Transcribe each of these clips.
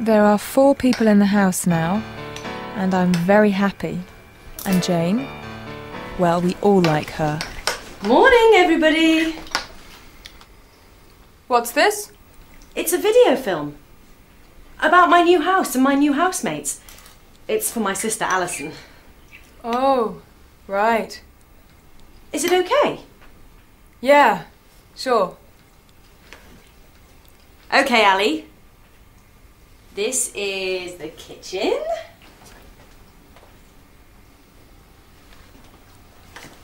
There are four people in the house now, and I'm very happy. And Jane? Well, we all like her. Morning, everybody. What's this? It's a video film about my new house and my new housemates. It's for my sister Alison. Oh, right. Is it okay? Yeah, sure. Okay, Ali. This is the kitchen.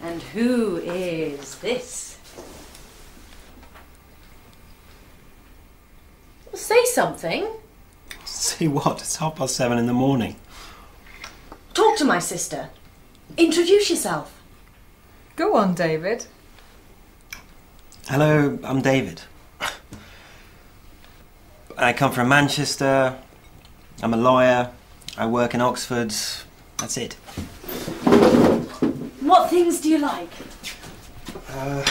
And who is this? Well, say something. Say what? It's half past seven in the morning. Talk to my sister. Introduce yourself. Go on, David. Hello, I'm David. I come from Manchester. I'm a lawyer. I work in Oxford. That's it. What things do you like? Uh,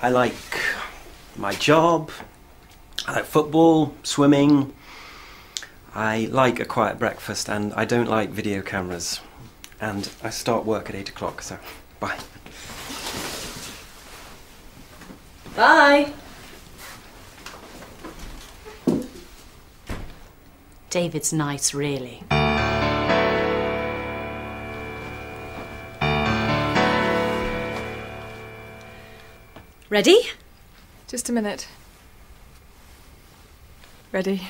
I like my job. I like football, swimming. I like a quiet breakfast and I don't like video cameras. And I start work at 8 o'clock, so bye. Bye. David's nice, really. Ready? Just a minute. Ready.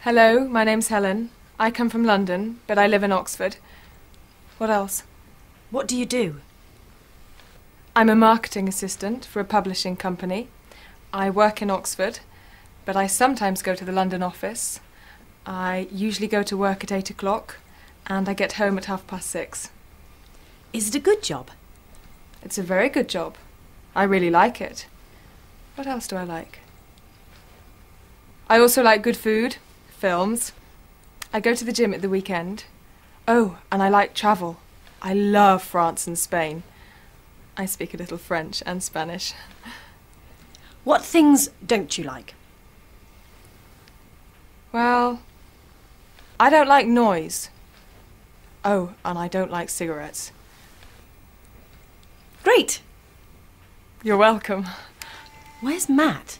Hello, my name's Helen. I come from London, but I live in Oxford. What else? What do you do? I'm a marketing assistant for a publishing company. I work in Oxford, but I sometimes go to the London office. I usually go to work at eight o'clock, and I get home at half past six. Is it a good job? It's a very good job. I really like it. What else do I like? I also like good food, films. I go to the gym at the weekend. Oh, and I like travel. I love France and Spain. I speak a little French and Spanish. What things don't you like? Well, I don't like noise. Oh, and I don't like cigarettes. Great. You're welcome. Where's Matt?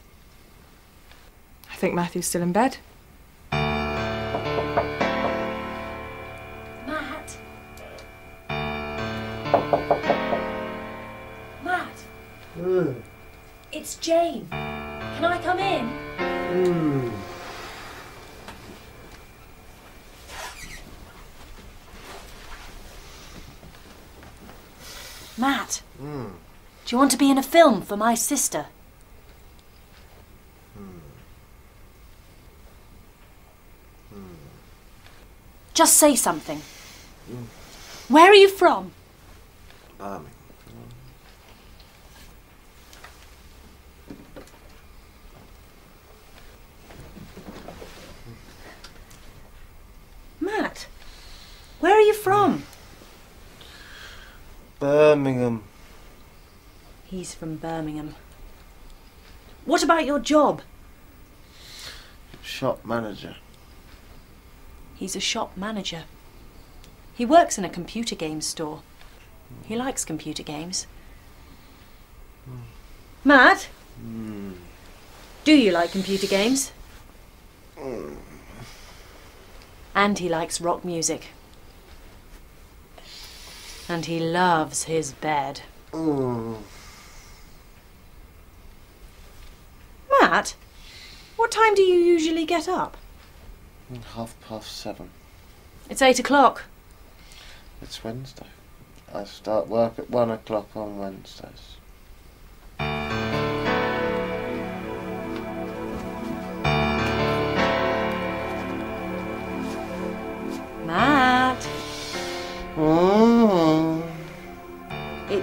I think Matthew's still in bed. Matt. Matt. Hmm. It's Jane. Can I come in? Hmm. Matt. Do you want to be in a film for my sister? Just say something. Mm. Where are you from? Birmingham. Matt. Where are you from? Birmingham. He's from Birmingham. What about your job? Shop manager. He's a shop manager. He works in a computer games store. He likes computer games. Matt? Hmm. Do you like computer games? Hmm. And he likes rock music. And he loves his bed. Matt? What time do you usually get up? Half past seven. It's eight o'clock. It's Wednesday. I start work at one o'clock on Wednesdays. Matt, Mm.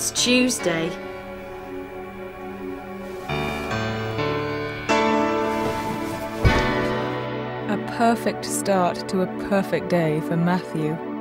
It's Tuesday. A perfect start to a perfect day for Matthew.